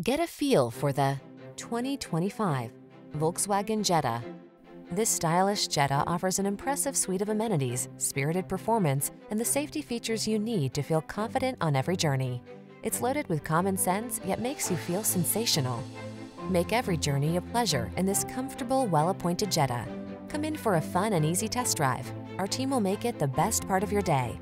Get a feel for the 2025 Volkswagen Jetta. This stylish Jetta offers an impressive suite of amenities, spirited performance, and the safety features you need to feel confident on every journey. It's loaded with common sense, yet makes you feel sensational. Make every journey a pleasure in this comfortable, well-appointed Jetta. Come in for a fun and easy test drive. Our team will make it the best part of your day.